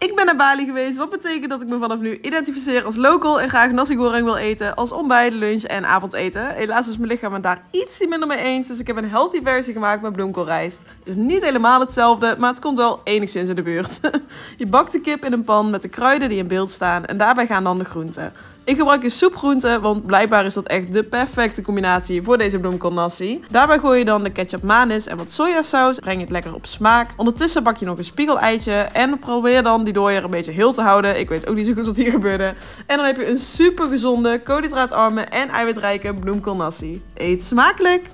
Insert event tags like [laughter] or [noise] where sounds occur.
Ik ben naar Bali geweest, wat betekent dat ik me vanaf nu identificeer als local en graag nasi goreng wil eten als ontbijt, lunch en avondeten. Helaas is mijn lichaam het daar iets minder mee eens, dus ik heb een healthy versie gemaakt met bloemkoolrijst. Dus niet helemaal hetzelfde, maar het komt wel enigszins in de buurt. [laughs] Je bakt de kip in een pan met de kruiden die in beeld staan en daarbij gaan dan de groenten. Ik gebruik een soepgroente, want blijkbaar is dat echt de perfecte combinatie voor deze bloemkoolnasi. Daarbij gooi je dan de ketchup manis en wat sojasaus, breng het lekker op smaak. Ondertussen bak je nog een spiegeleitje en probeer dan die dooier een beetje heel te houden. Ik weet ook niet zo goed wat hier gebeurde. En dan heb je een super gezonde, koolhydraatarme en eiwitrijke bloemkoolnasi. Eet smakelijk!